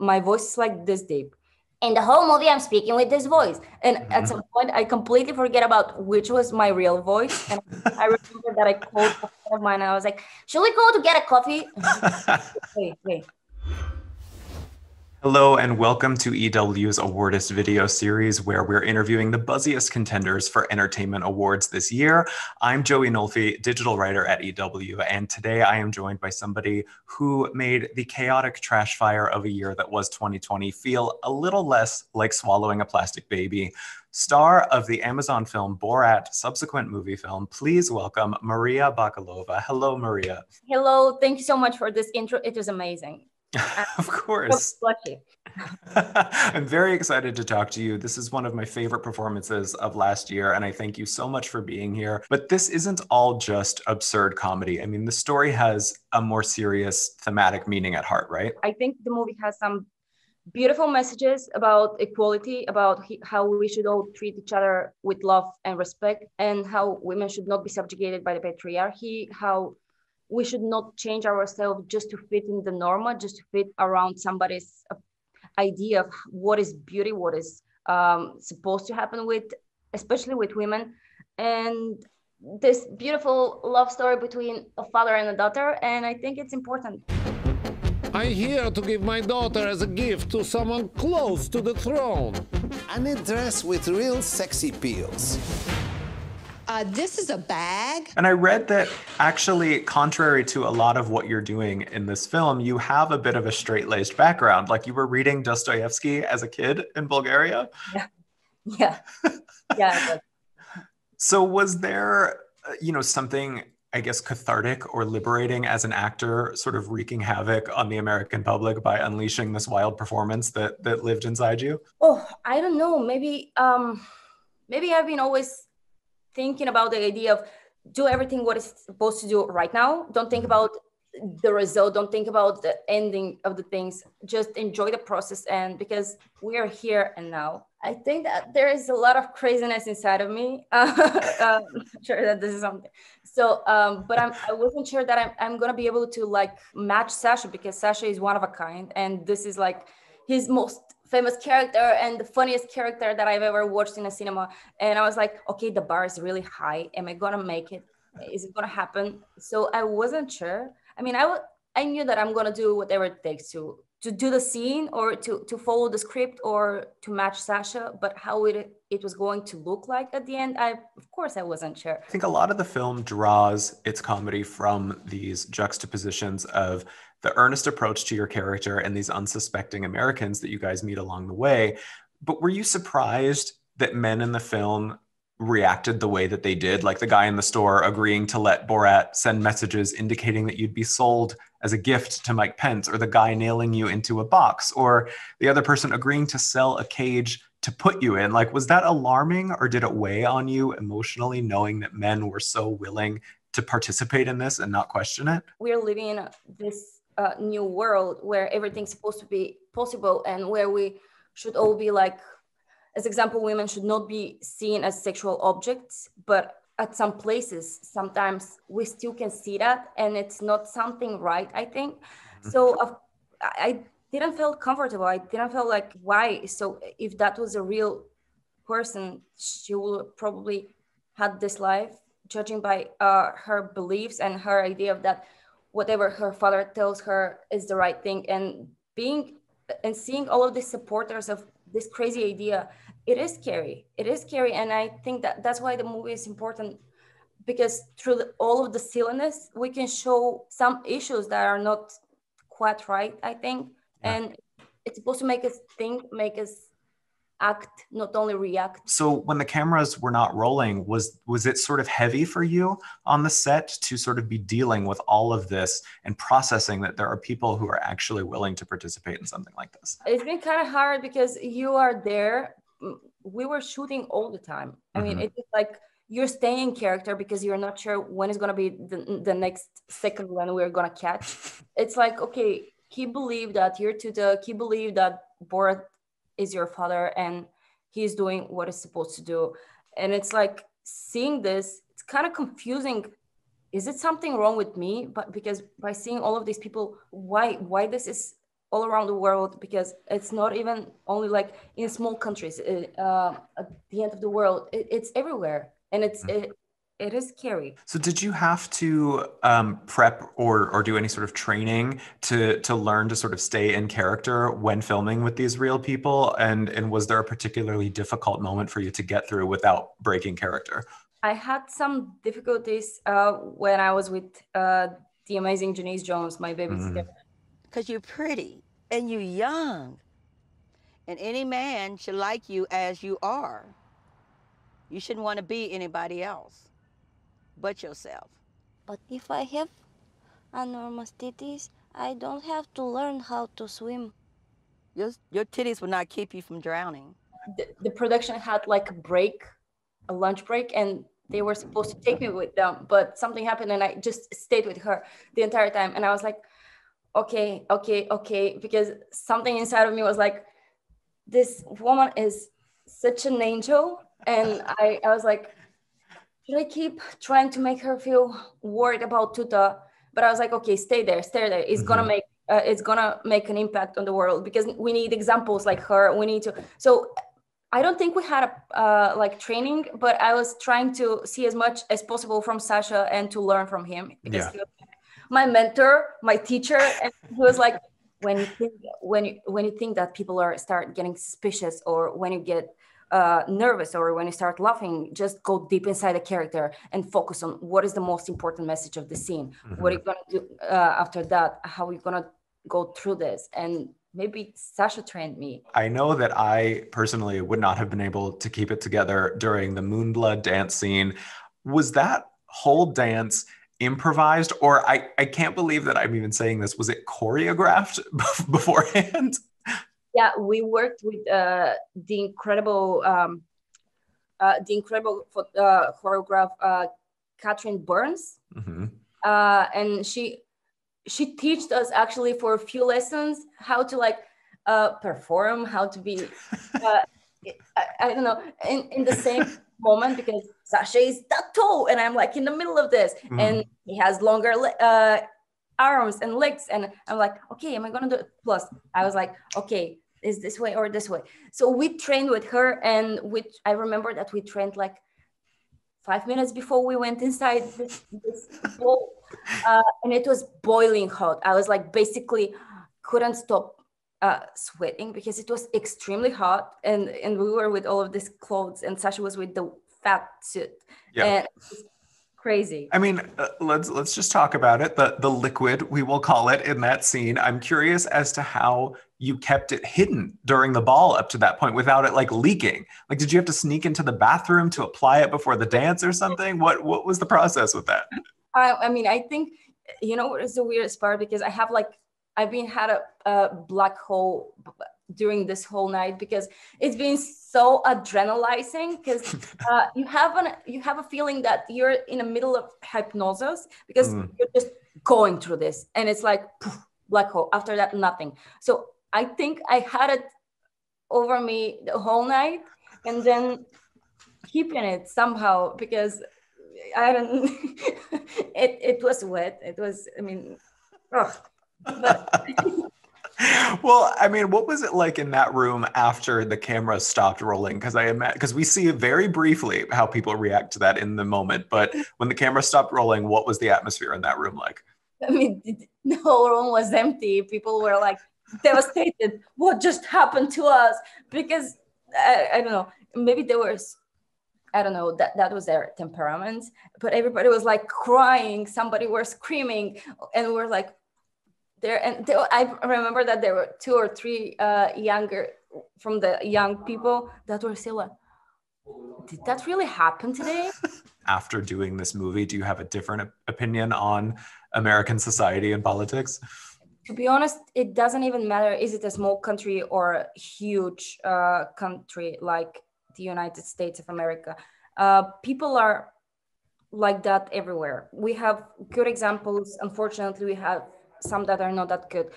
my voice is like this deep. In the whole movie, I'm speaking with this voice. And mm-hmm. at some point, I completely forget about which was my real voice. And I remember that I called a friend of mine and I was like, Should we go to get a coffee? wait, wait. Hello and welcome to EW's Awardist video series where we're interviewing the buzziest contenders for entertainment awards this year. I'm Joey Nolfi, digital writer at EW, and today I am joined by somebody who made the chaotic trash fire of a year that was 2020 feel a little less like swallowing a plastic baby. Star of the Amazon film Borat Subsequent Moviefilm, please welcome Maria Bakalova. Hello, Maria. Hello, thank you so much for this intro. It was amazing. Uh, of course. I'm very excited to talk to you. This is one of my favorite performances of last year, and I thank you so much for being here. But this isn't all just absurd comedy. I mean, the story has a more serious thematic meaning at heart, right? I think the movie has some beautiful messages about equality, about how we should all treat each other with love and respect, and how women should not be subjugated by the patriarchy, how we should not change ourselves just to fit in the normal, just to fit around somebody's uh, idea of what is beauty, what is um, supposed to happen with, especially with women. And this beautiful love story between a father and a daughter. And I think it's important. I'm here to give my daughter as a gift to someone close to the throne. And a dress with real sexy peels. Uh, this is a bag. And I read that actually, contrary to a lot of what you're doing in this film, you have a bit of a straight laced background. Like you were reading Dostoevsky as a kid in Bulgaria. Yeah. Yeah. Yeah. so, was there, uh, you know, something I guess, cathartic or liberating as an actor, sort of wreaking havoc on the American public by unleashing this wild performance that that lived inside you? Oh, I don't know. Maybe, um, maybe I've been always thinking about the idea of do everything what is supposed to do right now. Don't think mm-hmm. about the result. Don't think about the ending of the things. Just enjoy the process. And because we are here and now, I think that there is a lot of craziness inside of me. Uh, I'm sure that this is something. So, um, but I'm, I wasn't sure that I'm, I'm going to be able to like match Sacha because Sacha is one of a kind. And this is like his most famous character and the funniest character that I've ever watched in a cinema. And I was like, okay, the bar is really high. Am I gonna make it? Is it gonna happen? So I wasn't sure. I mean, I, w- I knew that I'm gonna do whatever it takes to to do the scene or to to follow the script or to match Sacha, but how it it was going to look like at the end, I of course I wasn't sure. I think a lot of the film draws its comedy from these juxtapositions of the earnest approach to your character and these unsuspecting Americans that you guys meet along the way. But were you surprised that men in the film reacted the way that they did? Like the guy in the store agreeing to let Borat send messages indicating that you'd be sold as a gift to Mike Pence, or the guy nailing you into a box, or the other person agreeing to sell a cage to put you in. Like, was that alarming or did it weigh on you emotionally knowing that men were so willing to participate in this and not question it? We're living in this uh, new world where everything's supposed to be possible and where we should all be like as example women should not be seen as sexual objects but at some places sometimes we still can see that and it's not something right i think. Mm-hmm. so uh, i didn't feel comfortable. I didn't feel like why? So if that was a real person she would probably had this life judging by uh, her beliefs and her idea of that whatever her father tells her is the right thing. And being and seeing all of the supporters of this crazy idea it is scary. It is scary and i think that that's why the movie is important because through the, all of the silliness we can show some issues that are not quite right i think. Yeah. and it's supposed to make us think make us act not only react. So when the cameras were not rolling was was it sort of heavy for you on the set to sort of be dealing with all of this and processing that there are people who are actually willing to participate in something like this? It's been kind of hard because you are there we were shooting all the time. I mm-hmm. mean it's like you're staying character because you're not sure when is going to be the, the next second when we're going to catch. It's like okay he believed that you're to the he believed that Borat is your father and he's doing what he's supposed to do. And it's like seeing this it's kind of confusing. Is it something wrong with me? But because by seeing all of these people why why this is all around the world because it's not even only like in small countries uh, at the end of the world it, it's everywhere and it's mm. it, it is scary. So did you have to um, prep or or do any sort of training to to learn to sort of stay in character when filming with these real people? And and was there a particularly difficult moment for you to get through without breaking character? I had some difficulties uh, when i was with uh, the amazing Jeanise Jones my babysitter. Mm because you're pretty and you're young. And any man should like you as you are. You shouldn't want to be anybody else but yourself. But if I have enormous titties, I don't have to learn how to swim. Your, your titties will not keep you from drowning. The, the production had like a break, a lunch break, and they were supposed to take me with them, but something happened and I just stayed with her the entire time. And I was like, okay, okay, okay, because something inside of me was like, this woman is such an angel. And I, I was like, should I keep trying to make her feel worried about Tutar? But I was like, okay, stay there, stay there. It's mm-hmm. gonna make uh, it's gonna make an impact on the world because we need examples like her. We need to. So I don't think we had a uh, like training, but I was trying to see as much as possible from Sacha and to learn from him because yeah. he was my mentor, my teacher, and he was like, when you think when you when you think that people are start getting suspicious or when you get uh, nervous or when you start laughing, just go deep inside the character and focus on what is the most important message of the scene. Mm-hmm. What are you gonna do uh, after that? How are you gonna go through this? And maybe Sacha trained me. I know that I personally would not have been able to keep it together during the Moonblood dance scene. Was that whole dance? Improvised or I, I can't believe that i'm even saying this. Was it choreographed beforehand? Yeah we worked with uh, the incredible um, uh, the incredible uh, choreograph uh, catherine burns. Mm-hmm. Uh, and she she taught us actually for a few lessons how to like uh, perform how to be I, I, don't know in, in the same moment because Sacha is that tall and I'm like in the middle of this. Mm. and he has longer uh, arms and legs and I'm like okay am I gonna do it? Plus I was like okay is this way or this way? So we trained with her and which I remember that we trained like five minutes before we went inside this, this bowl uh, and it was boiling hot. I was like basically couldn't stop uh, sweating because it was extremely hot and and we were with all of these clothes and Sacha was with the fat suit. Yeah. crazy. I mean, uh, let's let's just talk about it. The the liquid we will call it in that scene. I'm curious as to how you kept it hidden during the ball up to that point without it like leaking. Like, did you have to sneak into the bathroom to apply it before the dance or something? What what was the process with that? I, I mean, I think you know what is the weirdest part because I have like I've been had a, a black hole during this whole night because it's been so adrenalizing because uh, you have an you have a feeling that you're in the middle of hypnosis because mm. you're just going through this and it's like poof, black hole. After that nothing. So i think i had it over me the whole night and then keeping it somehow because i don't it, it was wet. It was i mean ugh well, I mean, what was it like in that room after the camera stopped rolling? Because I imagine because we see very briefly how people react to that in the moment, but when the camera stopped rolling, what was the atmosphere in that room like? I mean, the whole room was empty. People were like devastated. What just happened to us? Because I, I don't know. Maybe there was I don't know that that was their temperament, but everybody was like crying. Somebody were screaming, and we're like, there and there, I remember that there were two or three uh, younger from the young people that were still like, did that really happen today? After doing this movie, do you have a different opinion on American society and politics? To be honest, it doesn't even matter. Is it a small country or a huge uh, country like the United States of America? Uh, people are like that everywhere. We have good examples. Unfortunately, we have some that are not that good.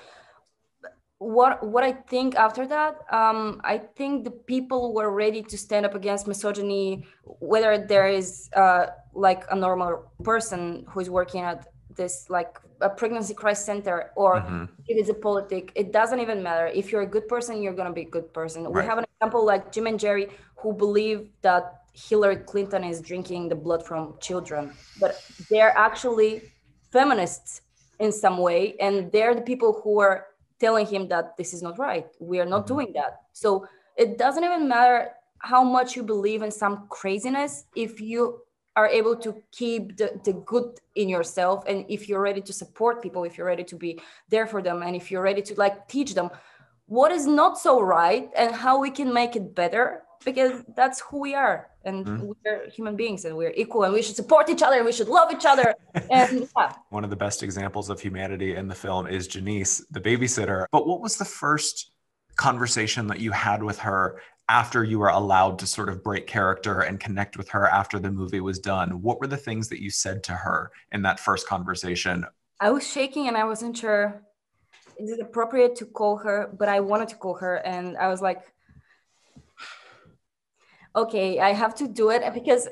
What what I think after that, um, I think the people were ready to stand up against misogyny, whether there is uh, like a normal person who is working at this like a pregnancy crisis center or Mhm. it is a politic it doesn't even matter. If you're a good person you're going to be a good person. We have an example like jim and jerry who believe that hillary clinton is drinking the blood from children but they're actually feminists in some way and they're the people who are telling him that this is not right. We are not Mhm. doing that. So it doesn't even matter how much you believe in some craziness if you are able to keep the, the good in yourself and if you're ready to support people if you're ready to be there for them and if you're ready to like teach them what is not so right and how we can make it better because that's who we are and Mhm. we're human beings and we're equal and we should support each other and we should love each other and yeah One of the best examples of humanity in the film is Jeanise, the babysitter. But what was the first conversation that you had with her after you were allowed to sort of break character and connect with her after the movie was done? What were the things that you said to her in that first conversation? I was shaking and I wasn't sure is it appropriate to call her, but I wanted to call her and I was like, okay, I have to do it because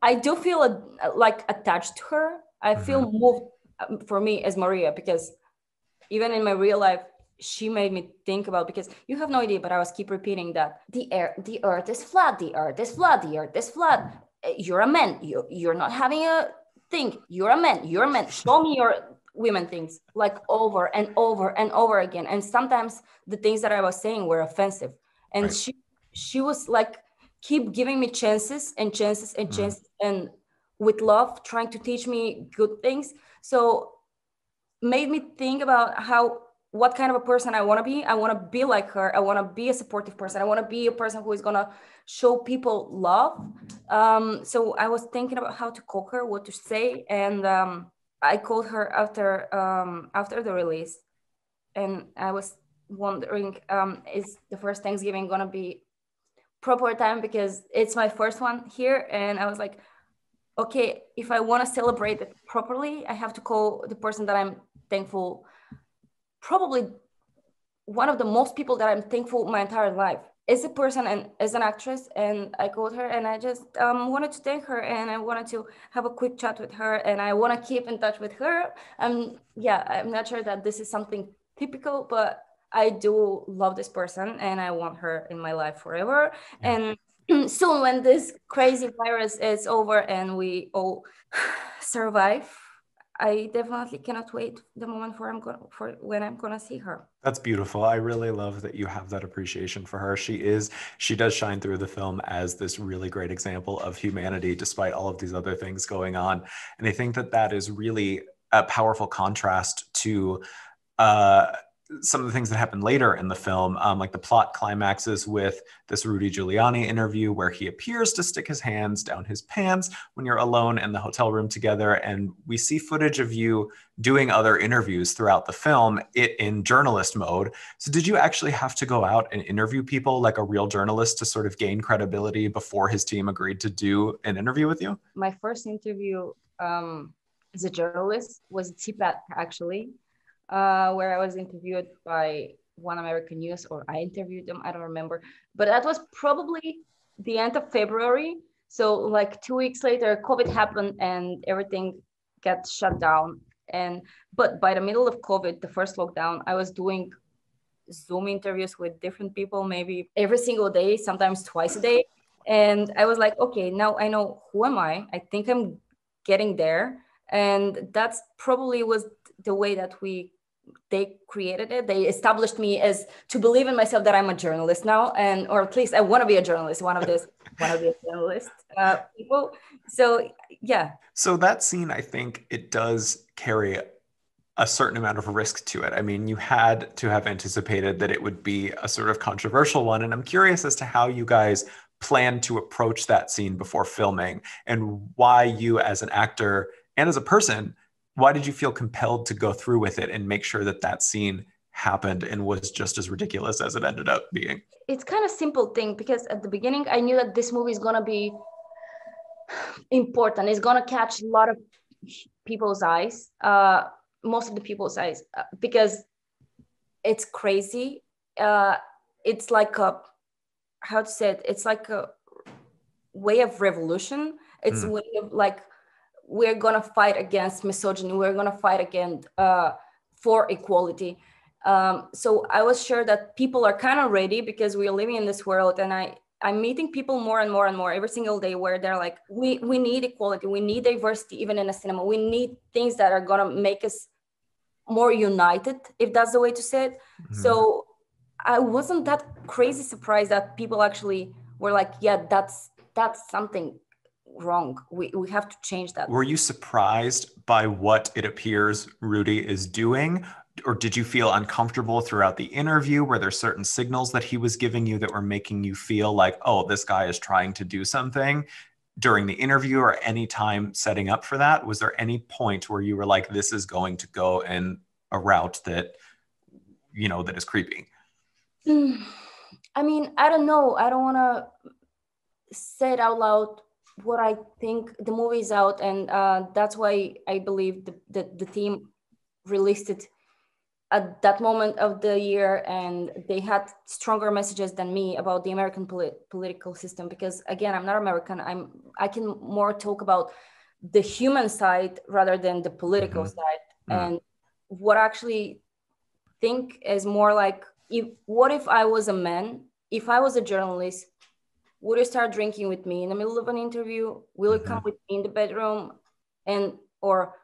I do feel uh, like attached to her. I feel moved um, for me as Maria because even in my real life, she made me think about because you have no idea, but I was keep repeating that the air, the earth is flat, the earth is flat, the earth is flat. Uh, You're a man. You you're not having a thing. You're a man. You're a man. Show me your women things like over and over and over again. And sometimes the things that I was saying were offensive. And Right. she she was like keep giving me chances and chances and Mhm. chances and with love trying to teach me good things. So made me think about how what kind of a person I want to be. I want to be like her. I want to be a supportive person. I want to be a person who is gonna show people love. Um, so I was thinking about how to call her, what to say, and um, I called her after um, after the release, and I was wondering, um, is the first Thanksgiving gonna be proper time because it's my first one here, and I was like, okay, if I want to celebrate it properly, I have to call the person that I'm thankful, probably one of the most people that I'm thankful my entire life is a person and as an actress. And I called her and I just um, wanted to thank her and I wanted to have a quick chat with her and I want to keep in touch with her. Um, yeah, I'm not sure that this is something typical, but I do love this person and I want her in my life forever. And soon when this crazy virus is over and we all survive, I definitely cannot wait the moment for I'm gonna for when I'm gonna see her. That's beautiful. I really love that you have that appreciation for her. She is, she does shine through the film as this really great example of humanity despite all of these other things going on. And I think that that is really a powerful contrast to uh, some of the things that happen later in the film, um, like the plot climaxes with this Rudy Giuliani interview where he appears to stick his hands down his pants when you're alone in the hotel room together. And we see footage of you doing other interviews throughout the film it in journalist mode. So did you actually have to go out and interview people like a real journalist to sort of gain credibility before his team agreed to do an interview with you? My first interview um, as a journalist was CPAC actually, uh, where I was interviewed by One American News, or I interviewed them, I don't remember. But that was probably the end of February. So like two weeks later, COVID happened and everything got shut down. And but by the middle of COVID, the first lockdown, I was doing Zoom interviews with different people, maybe every single day, sometimes twice a day. And I was like, okay, now I know who am I. I think I'm getting there. And that's probably was the way that we they created it. They established me as to believe in myself that I'm a journalist now, and or at least I want to be a journalist. One of this, one of the journalist uh, people. So yeah, So that scene, I think it does carry a certain amount of risk to it. I mean, you had to have anticipated that it would be a sort of controversial one. And I'm curious as to how you guys plan to approach that scene before filming and why you, as an actor and as a person, why did you feel compelled to go through with it and make sure that that scene happened and was just as ridiculous as it ended up being? it's kind of simple thing because at the beginning I knew that this movie is gonna be important. It's gonna catch a lot of people's eyes, uh, most of the people's eyes, uh, because it's crazy. Uh, it's like a how to say it. It's like a way of revolution. It's Mm. way of like we're gonna fight against misogyny we're gonna fight against uh, for equality um, so i was sure that people are kind of ready because we're living in this world and i i'm meeting people more and more and more every single day where they're like we we need equality we need diversity even in a cinema we need things that are gonna make us more united if that's the way to say it mm-hmm. so i wasn't that crazy surprised that people actually were like yeah that's that's something wrong. We, we have to change that. Were you surprised by what it appears Rudy is doing? Or did you feel uncomfortable throughout the interview? Were there certain signals that he was giving you that were making you feel like, oh, this guy is trying to do something during the interview or any time setting up for that? Was there any point where you were like, this is going to go in a route that, you know, that is creepy? I mean, I don't know. I don't want to say it out loud what I think the movie is out, and uh, that's why I believe the, the, the team released it at that moment of the year, and they had stronger messages than me about the American polit- political system. Because again, I'm not American. I'm I can more talk about the human side rather than the political mm-hmm. side, mm-hmm. and what I actually think is more like if what if I was a man, if I was a journalist would you start drinking with me in the middle of an interview will you come mm-hmm. with me in the bedroom and or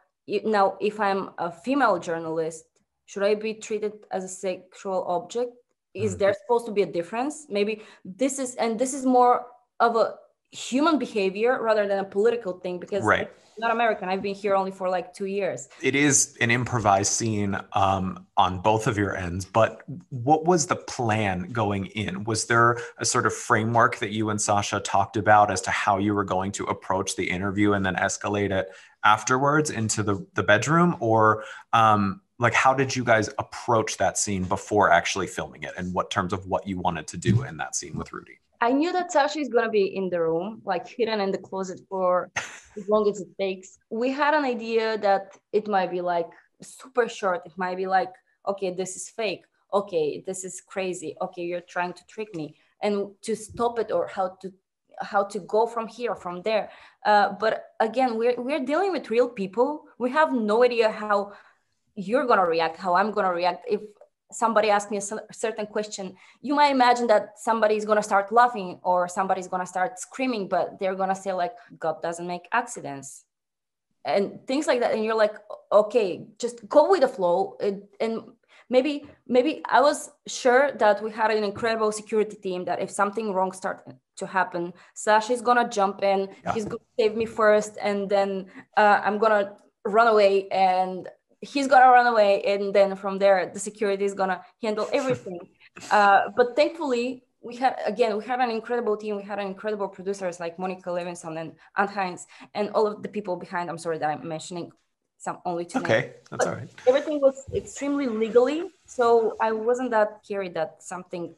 now if i'm a female journalist should i be treated as a sexual object is mm-hmm. there supposed to be a difference maybe this is and this is more of a human behavior rather than a political thing because right not American. I've been here only for like two years. It is an improvised scene um, on both of your ends, but what was the plan going in? Was there a sort of framework that you and Sacha talked about as to how you were going to approach the interview and then escalate it afterwards into the, the bedroom? Or um, like, how did you guys approach that scene before actually filming it and what terms of what you wanted to do in that scene with Rudy? I knew that Sacha is gonna be in the room, like hidden in the closet for as long as it takes. We had an idea that it might be like super short. It might be like, okay, this is fake. Okay, this is crazy. Okay, you're trying to trick me, and to stop it or how to how to go from here from there. Uh, but again, we're we're dealing with real people. We have no idea how you're gonna react, how I'm gonna react. If somebody asks me a certain question, you might imagine that somebody is going to start laughing or somebody's going to start screaming, but they're going to say like, God doesn't make accidents and things like that. And you're like, okay, just go with the flow. And maybe, maybe I was sure that we had an incredible security team that if something wrong started to happen, Sacha is going to jump in, yeah. he's going to save me first. And then uh, I'm going to run away and he's gonna run away and then from there the security is gonna handle everything uh, but thankfully we had again we had an incredible team we had an incredible producers like monica levinson and Ant Hines and all of the people behind i'm sorry that i'm mentioning some only two okay names. that's but all right everything was extremely legally so i wasn't that carried that something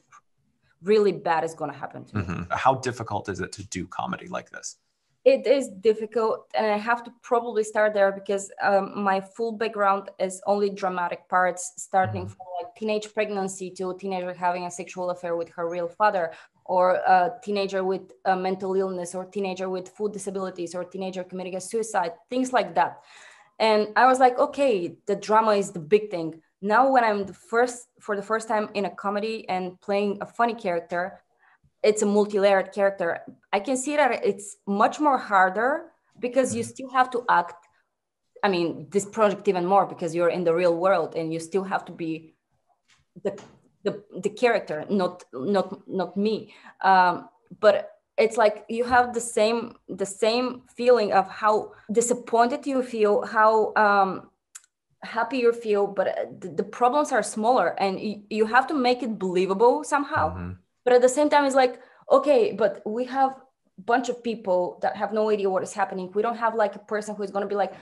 really bad is going to happen to mm-hmm. how difficult is it to do comedy like this it is difficult and i have to probably start there because um, my full background is only dramatic parts starting mm-hmm. from like teenage pregnancy to a teenager having a sexual affair with her real father or a teenager with a mental illness or teenager with food disabilities or teenager committing a suicide things like that and i was like okay the drama is the big thing now when i'm the first for the first time in a comedy and playing a funny character it's a multi-layered character. I can see that it's much more harder because you still have to act i mean this project even more because you're in the real world and you still have to be the the, the character not not not me. Um, but it's like you have the same the same feeling of how disappointed you feel how um, happy you feel but the, the problems are smaller and you, you have to make it believable somehow. Mm-hmm but at the same time it's like okay but we have a bunch of people that have no idea what is happening. We don't have like a person who is going to be like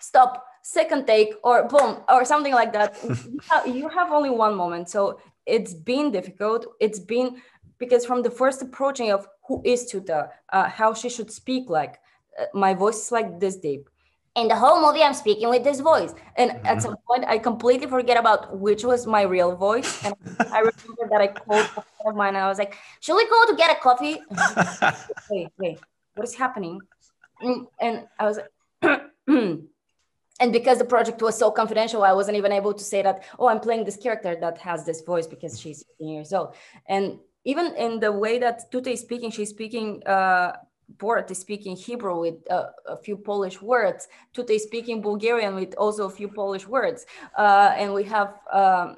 stop second take or boom or something like that. You have only one moment. So it's been difficult. It's been because from the first approaching of who is Tutar, uh, how she should speak like uh, my voice is like this deep in the whole movie i'm speaking with this voice. And mm-hmm. at some point i completely forget about which was my real voice. And i remember that i called a friend of mine and i was like should we go to get a coffee? Wait wait what is happening? And i was like and because the project was so confidential i wasn't even able to say that oh i'm playing this character that has this voice because she's 16 years old. And even in the way that Tutar is speaking she's speaking uh, Borat is speaking Hebrew with uh, a few Polish words. Today speaking Bulgarian with also a few Polish words. Uh, and we have um,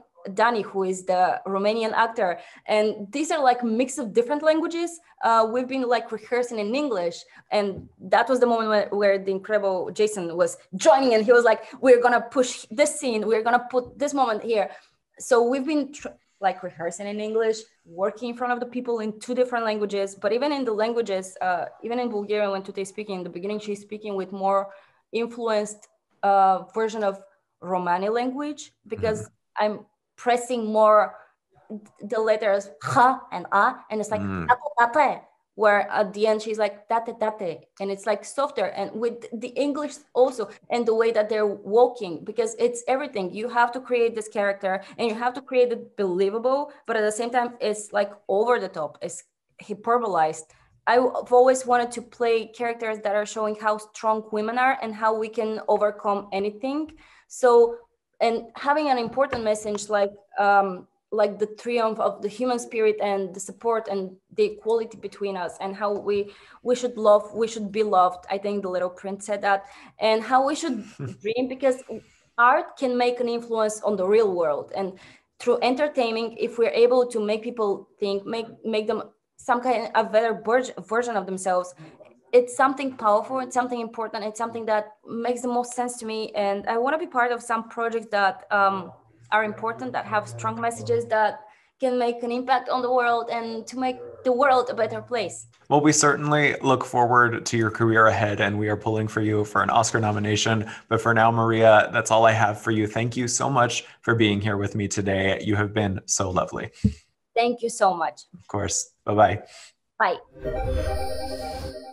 who is the Romanian actor. And these are like mix of different languages. Uh, we've been like rehearsing in English. And that was the moment where, where, the incredible Jason was joining and he was like, we're going to push this scene. We're going to put this moment here. So we've been like rehearsing in English, working in front of the people in two different languages. But even in the languages, uh, even in Bulgarian, when is speaking, in the beginning, she's speaking with more influenced uh, version of Romani language because mm-hmm. I'm pressing more the letters ha and a, and it's like mm where at the end she's like tate tate and it's like softer and with the english also and the way that they're walking because it's everything. You have to create this character and you have to create it believable but at the same time it's like over the top. It's hyperbolized. I've always wanted to play characters that are showing how strong women are and how we can overcome anything. So and having an important message like um, like the triumph of the human spirit and the support and the equality between us and how we we should love we should be loved i think the little prince said that and how we should dream because art can make an influence on the real world. And through entertaining if we're able to make people think make make them some kind of better version of themselves it's something powerful it's something important it's something that makes the most sense to me. And i want to be part of some project that um, are important, that have strong messages that can make an impact on the world and to make the world a better place. Well, we certainly look forward to your career ahead and we are pulling for you for an Oscar nomination. But for now, Maria, that's all I have for you. Thank you so much for being here with me today. You have been so lovely. Thank you so much. Of course. Bye-bye. Bye.